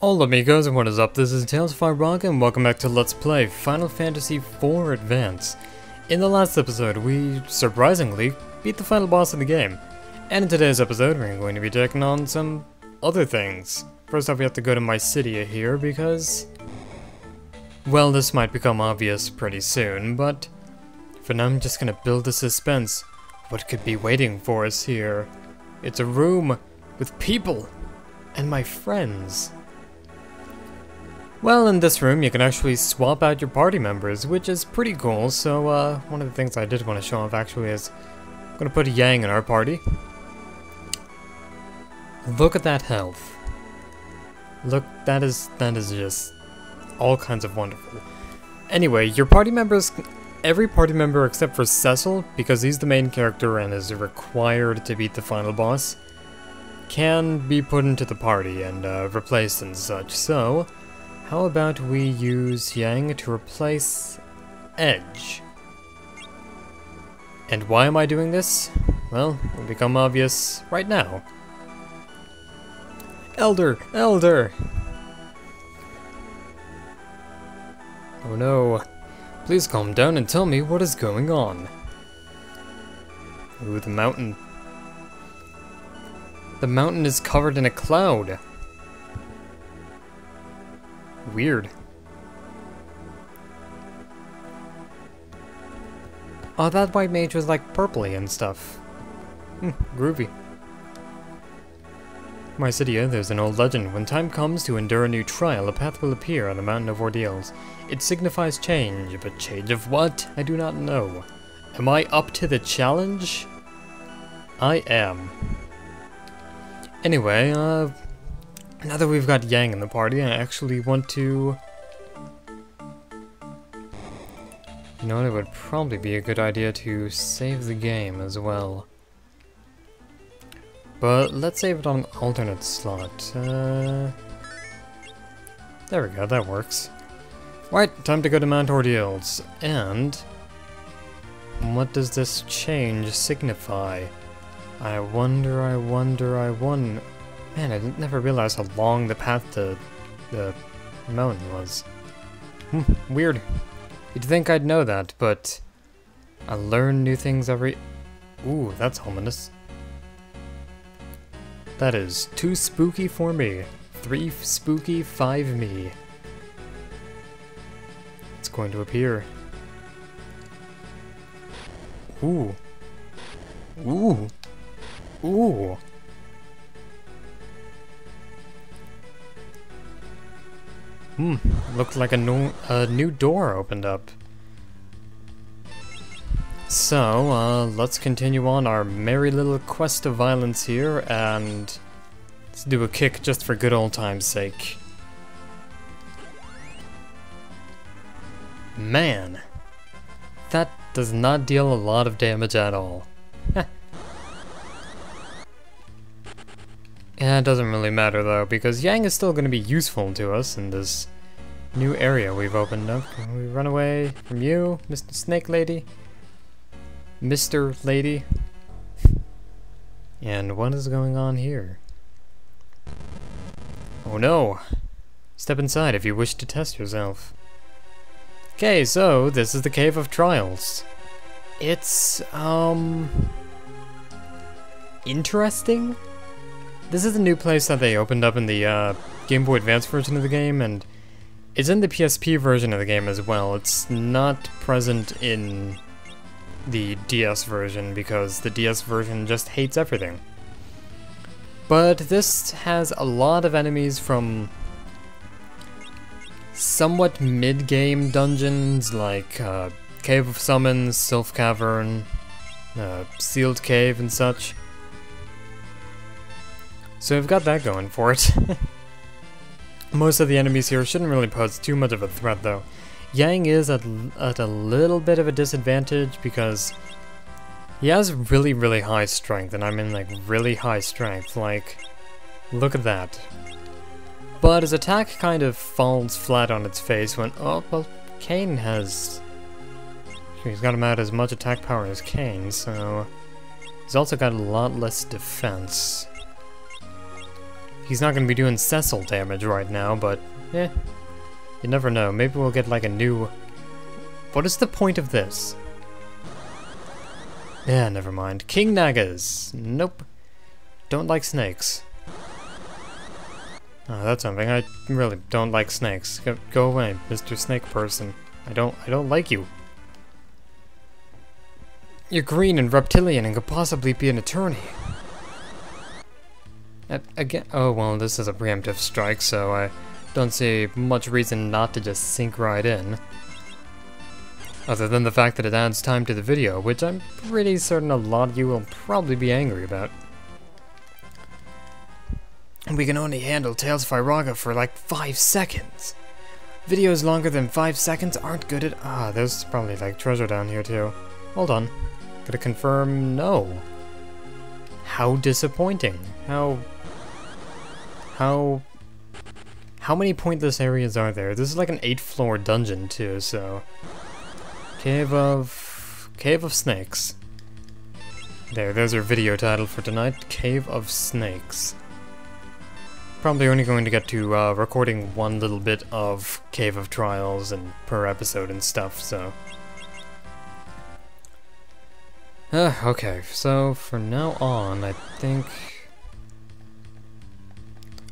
Hola amigos and what is up, this is Tails of Firaga and welcome back to Let's Play Final Fantasy IV Advance. In the last episode, we, surprisingly, beat the final boss of the game. And in today's episode, we're going to be checking on some other things. First off, we have to go to Mysidia here because... Well, this might become obvious pretty soon, but... For now, I'm just gonna build the suspense. What could be waiting for us here? It's a room with people and my friends. Well, in this room you can actually swap out your party members, which is pretty cool, so uh, one of the things I did want to show off actually is I'm going to put Yang in our party. Look at that health. Look, that is, that is just all kinds of wonderful. Anyway, your party members, every party member except for Cecil, because he's the main character and is required to beat the final boss, can be put into the party and uh, replaced and such, so... How about we use Yang to replace Edge? And why am I doing this? Well, it'll become obvious right now. Elder! Elder! Oh no. Please calm down and tell me what is going on. Ooh, the mountain. The mountain is covered in a cloud. Weird. Oh, that white mage was like purpley and stuff. Hmm, groovy. Mysidia, there's an old legend. When time comes to endure a new trial, a path will appear on the Mountain of Ordeals. It signifies change, but change of what? I do not know. Am I up to the challenge? I am. Anyway, uh, now that we've got Yang in the party, I actually want to... You know it would probably be a good idea to save the game as well. But let's save it on an alternate slot. Uh, there we go, that works. Right, time to go to Mount Ordeals. And... What does this change signify? I wonder, I wonder, I wonder... Man, I didn't never realized how long the path to the mountain was. Hmm, weird. You'd think I'd know that, but I learn new things every... Ooh, that's ominous. That is too spooky for me. Three spooky, five me. It's going to appear. Ooh. Ooh. Ooh. Hmm, looks like a new, a new door opened up. So, uh, let's continue on our merry little quest of violence here, and let's do a kick just for good old time's sake. Man, that does not deal a lot of damage at all. Yeah, it doesn't really matter though, because Yang is still going to be useful to us in this new area we've opened up. Can we run away from you, Mr. Snake Lady? Mr. Lady? And what is going on here? Oh no! Step inside if you wish to test yourself. Okay, so this is the Cave of Trials. It's, um... Interesting? This is a new place that they opened up in the uh, Game Boy Advance version of the game, and it's in the PSP version of the game as well. It's not present in the DS version because the DS version just hates everything. But this has a lot of enemies from somewhat mid-game dungeons like uh, Cave of Summons, Sylph Cavern, uh, Sealed Cave and such. So we've got that going for it. Most of the enemies here shouldn't really pose too much of a threat though. Yang is at, at a little bit of a disadvantage because he has really, really high strength, and I mean like really high strength, like, look at that. But his attack kind of falls flat on its face when, oh, well, Kain has, he's got about as much attack power as Kain, so he's also got a lot less defense he's not going to be doing Cecil damage right now, but eh, you never know. Maybe we'll get like a new... What is the point of this? Yeah, never mind. King Nagas. Nope. Don't like snakes. Oh, that's something. I really don't like snakes. Go, go away, Mr. Snake Person. I don't I don't like you. You're green and reptilian and could possibly be an attorney. Again, oh well, this is a preemptive strike, so I don't see much reason not to just sink right in. Other than the fact that it adds time to the video, which I'm pretty certain a lot of you will probably be angry about. We can only handle Tails of Firaga for like 5 seconds. Videos longer than 5 seconds aren't good at- Ah, there's probably like treasure down here too. Hold on. Gotta confirm no. How disappointing. How... How... How many pointless areas are there? This is like an 8 floor dungeon too, so... Cave of... Cave of Snakes. There, there's our video title for tonight. Cave of Snakes. Probably only going to get to uh, recording one little bit of Cave of Trials and per episode and stuff, so... Uh, okay, so for now on, I think...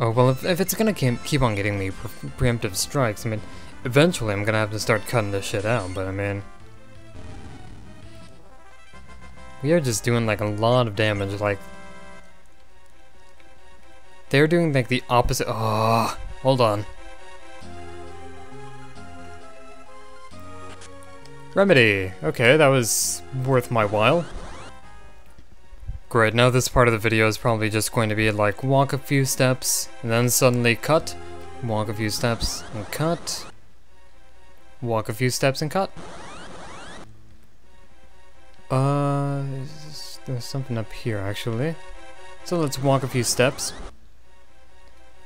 Oh, well, if, if it's gonna keep, keep on getting me pre preemptive strikes, I mean, eventually I'm gonna have to start cutting this shit out, but I mean... We are just doing, like, a lot of damage, like, they're doing like the opposite. Oh, hold on. Remedy. Okay, that was worth my while. Great, now this part of the video is probably just going to be like walk a few steps, and then suddenly cut, walk a few steps, and cut, walk a few steps and cut. Uh, there's something up here actually. So let's walk a few steps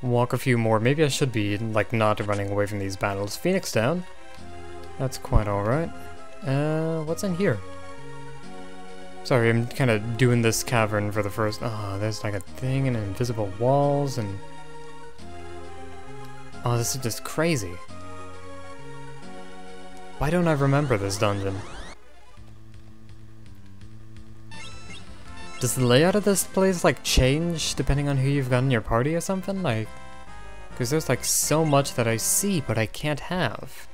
walk a few more. Maybe I should be, like, not running away from these battles. Phoenix down. That's quite alright. Uh, what's in here? Sorry, I'm kind of doing this cavern for the first... Oh, there's like a thing and invisible walls and... Oh, this is just crazy. Why don't I remember this dungeon? Does the layout of this place, like, change depending on who you've got in your party or something? Like, because there's, like, so much that I see, but I can't have.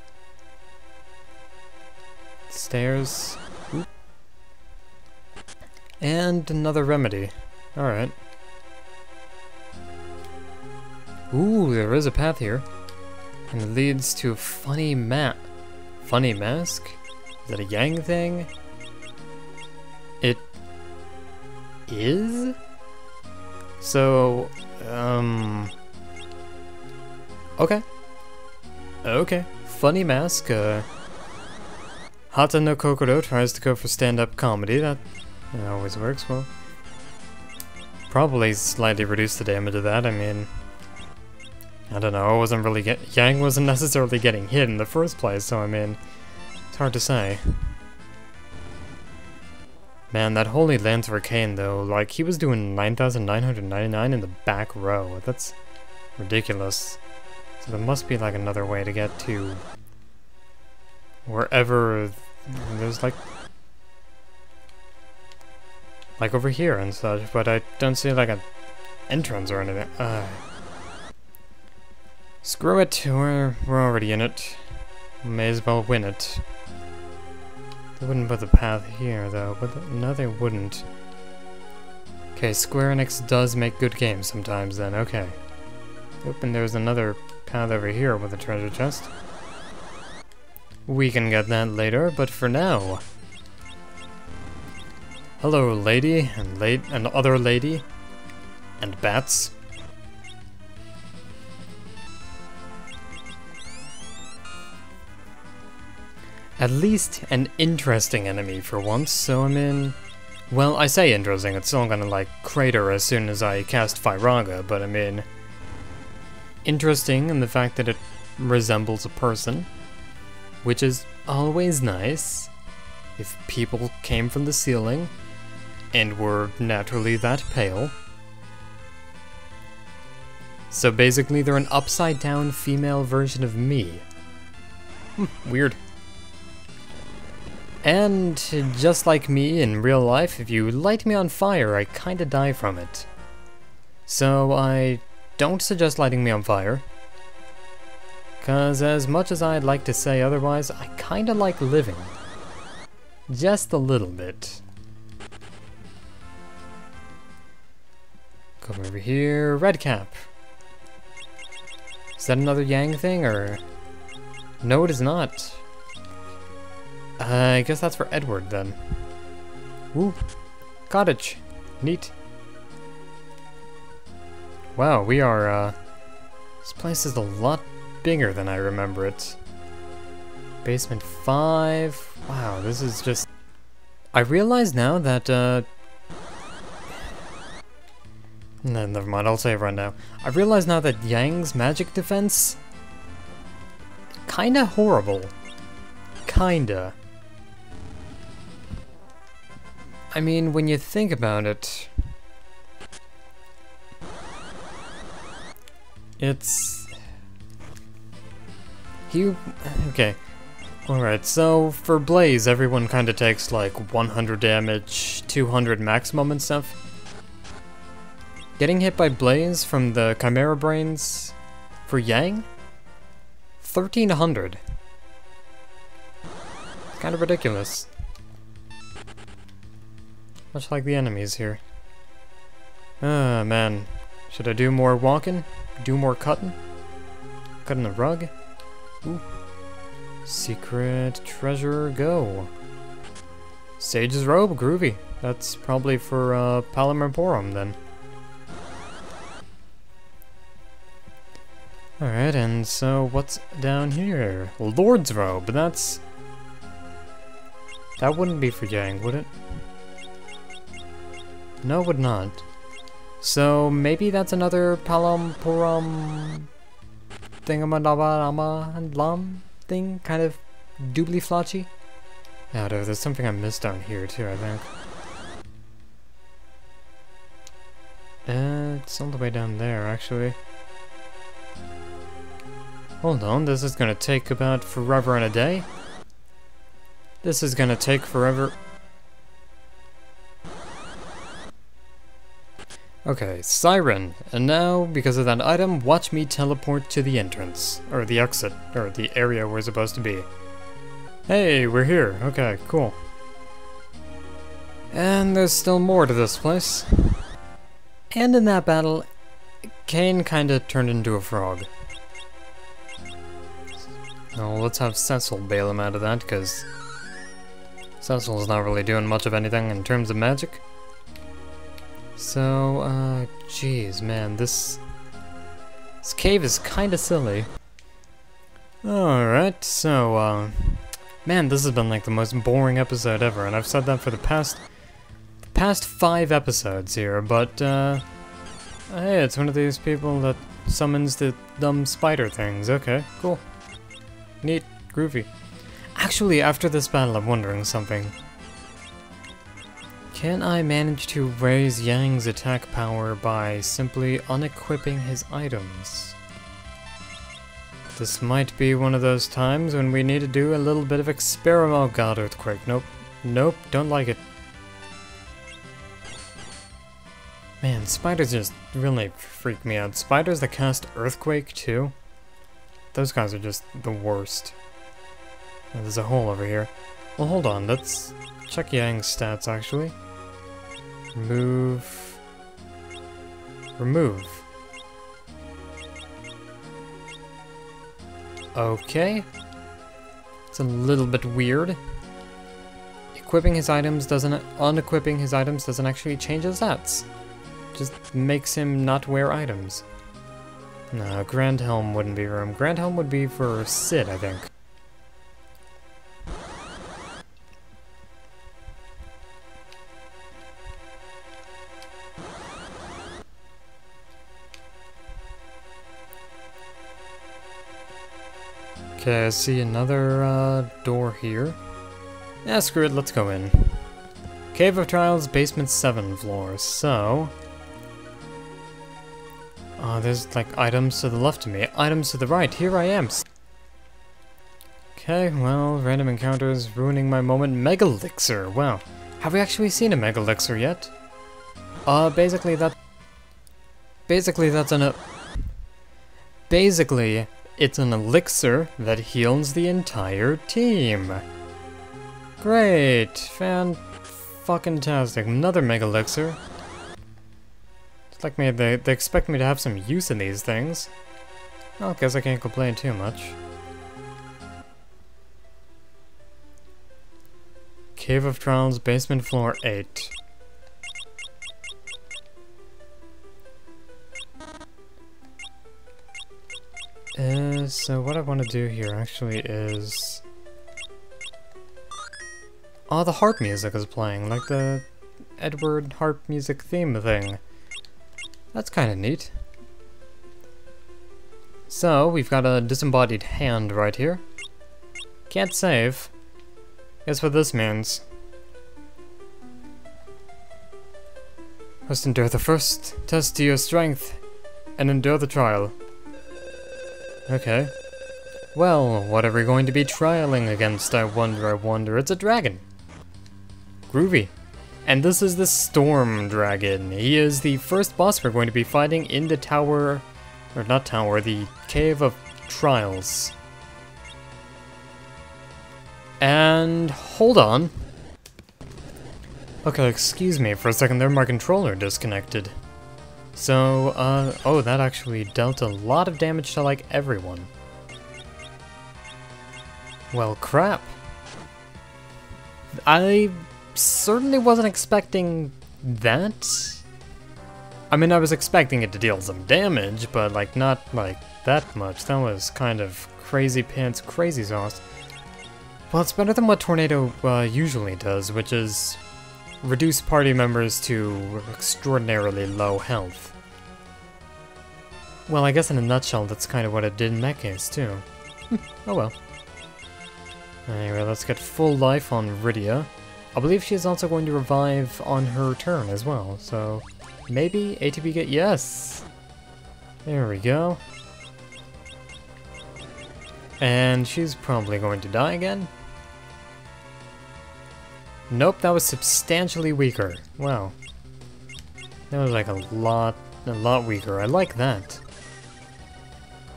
Stairs. And another remedy. Alright. Ooh, there is a path here. And it leads to a funny map. Funny mask? Is that a Yang thing? It is? So, um... Okay. Okay. Funny mask, uh... Hata no Kokoro tries to go for stand-up comedy, that, that always works well. Probably slightly reduce the damage of that, I mean... I don't know, I wasn't really get- Yang wasn't necessarily getting hit in the first place, so I mean... It's hard to say. Man, that Holy Lance Arcane though, like, he was doing 9,999 in the back row. That's ridiculous. So there must be, like, another way to get to wherever there's, like, like over here and such, but I don't see, like, an entrance or anything. Uh, screw it, we're, we're already in it. May as well win it. They wouldn't put the path here, though, but no, they wouldn't. Okay, Square Enix does make good games sometimes, then, okay. Oop, and there's another path over here with a treasure chest. We can get that later, but for now... Hello, lady, and late, and other lady, and bats. At least an interesting enemy for once, so I mean... Well, I say interesting, it's all gonna, like, crater as soon as I cast Firaga, but I mean... Interesting in the fact that it resembles a person, which is always nice if people came from the ceiling and were naturally that pale. So basically, they're an upside down female version of me. Hmm, weird. And just like me in real life, if you light me on fire, I kinda die from it. So I don't suggest lighting me on fire. Cause as much as I'd like to say otherwise, I kinda like living. Just a little bit. Over here, red cap. Is that another Yang thing, or? No, it is not. Uh, I guess that's for Edward, then. Ooh, cottage. Neat. Wow, we are, uh... This place is a lot bigger than I remember it. Basement 5. Wow, this is just... I realize now that, uh... No, never mind, I'll save right now. I realize now that Yang's magic defense... Kinda horrible. Kinda. I mean, when you think about it... It's... He... Okay. Alright, so for Blaze, everyone kinda takes like 100 damage, 200 maximum and stuff. Getting hit by Blaze from the Chimera Brains for Yang? 1300. It's Kinda ridiculous. Much like the enemies here. Ah, man. Should I do more walking? Do more cutting? Cutting the rug? Ooh. Secret treasure, go. Sage's robe, groovy. That's probably for uh, then. Alright, and so what's down here? Lord's robe, that's... That wouldn't be for Yang, would it? No, would not. So maybe that's another Palampuram and lam thing, kind of doobly flotchy. There's something I missed down here too, I think. Uh, it's all the way down there, actually. Hold on, this is gonna take about forever and a day. This is gonna take forever. Okay, Siren. And now, because of that item, watch me teleport to the entrance. Or the exit, or the area we're supposed to be. Hey, we're here. Okay, cool. And there's still more to this place. And in that battle, Kain kinda turned into a frog. Oh, let's have Cecil bail him out of that, because Cecil's not really doing much of anything in terms of magic. So, uh, jeez, man, this... This cave is kinda silly. Alright, so, uh... Man, this has been like the most boring episode ever, and I've said that for the past... The past five episodes here, but, uh... Hey, it's one of these people that summons the dumb spider things. Okay, cool. Neat. Groovy. Actually, after this battle, I'm wondering something. Can I manage to raise Yang's attack power by simply unequipping his items? This might be one of those times when we need to do a little bit of experiment. God, Earthquake. Nope. Nope, don't like it. Man, spiders just really freak me out. Spiders that cast Earthquake too? Those guys are just the worst. There's a hole over here. Well, hold on, let's check Yang's stats actually. Remove. Remove. Okay. It's a little bit weird. Equipping his items doesn't... Unequipping his items doesn't actually change his stats. Just makes him not wear items. No, Grand Helm wouldn't be him. Grand Helm would be for Cid, I think. Okay, I see another uh, door here. Yeah, screw it, let's go in. Cave of Trials, basement 7 floor. So, Oh, there's like items to the left of me, items to the right. Here I am. Okay, well, random encounters ruining my moment. Megalixir. Wow. Have we actually seen a Megalixir yet? Uh, basically that... Basically that's an... Uh, basically, it's an elixir that heals the entire team. Great. Fan... fucking tastic. Another Megalixir. Like me, they, they expect me to have some use in these things. Well, guess I can't complain too much. Cave of Trials, basement floor 8. Uh, so what I want to do here actually is... Oh, the harp music is playing, like the Edward harp music theme thing. That's kind of neat. So, we've got a disembodied hand right here. Can't save. Guess what this means. Must endure the first test to your strength, and endure the trial. Okay. Well, what are we going to be trialing against, I wonder, I wonder? It's a dragon. Groovy. And this is the Storm Dragon. He is the first boss we're going to be fighting in the tower, or not tower, the Cave of Trials. And hold on. Okay, excuse me for a second there, my controller disconnected. So, uh, oh, that actually dealt a lot of damage to, like, everyone. Well, crap. I certainly wasn't expecting that. I mean, I was expecting it to deal some damage, but, like, not, like, that much. That was kind of crazy pants, crazy sauce. Well, it's better than what Tornado uh, usually does, which is reduce party members to extraordinarily low health. Well, I guess in a nutshell, that's kind of what it did in that case, too. oh well. Anyway, let's get full life on Rydia. I believe she is also going to revive on her turn as well, so maybe ATB get yes! There we go. And she's probably going to die again. Nope, that was substantially weaker. Wow. That was like a lot, a lot weaker. I like that.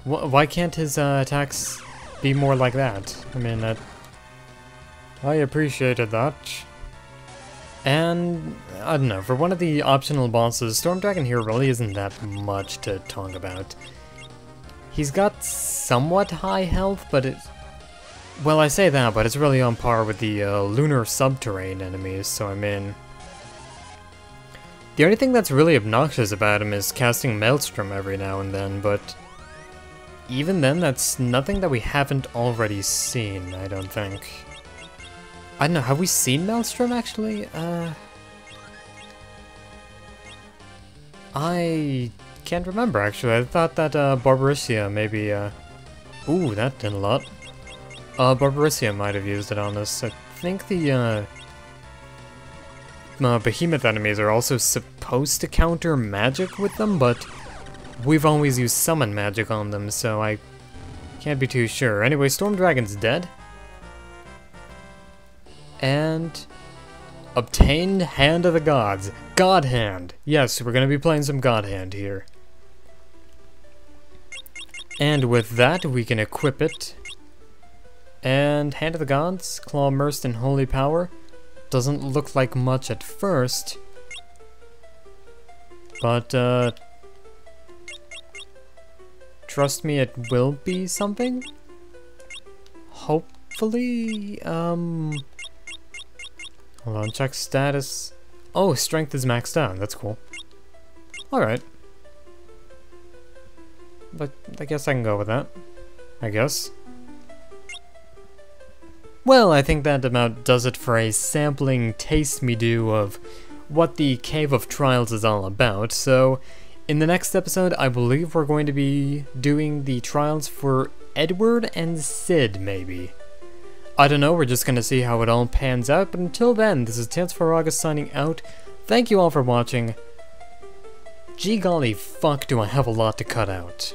Wh why can't his uh, attacks be more like that? I mean, uh, I appreciated that. And, I don't know, for one of the optional bosses, Storm Dragon here really isn't that much to talk about. He's got somewhat high health, but it, well, I say that, but it's really on par with the uh, lunar subterranean enemies, so I mean... The only thing that's really obnoxious about him is casting Maelstrom every now and then, but... Even then, that's nothing that we haven't already seen, I don't think. I don't know, have we seen Maelstrom, actually? Uh... I can't remember, actually. I thought that uh, maybe... Uh... Ooh, that did a lot. Uh, might have used it on this. I think the, uh, uh, Behemoth enemies are also supposed to counter magic with them, but we've always used summon magic on them, so I can't be too sure. Anyway, Storm Dragon's dead. And obtained Hand of the Gods. God Hand. Yes, we're going to be playing some God Hand here. And with that, we can equip it and Hand of the Gods, Claw immersed in Holy Power. Doesn't look like much at first. But, uh... Trust me, it will be something? Hopefully, um... Hold on, check status. Oh, strength is maxed out, that's cool. Alright. But I guess I can go with that. I guess. Well, I think that about does it for a sampling taste me do of what the Cave of Trials is all about, so in the next episode I believe we're going to be doing the trials for Edward and Cid, maybe. I don't know, we're just gonna see how it all pans out, but until then, this is Tails Firaga signing out. Thank you all for watching. Gee golly fuck do I have a lot to cut out.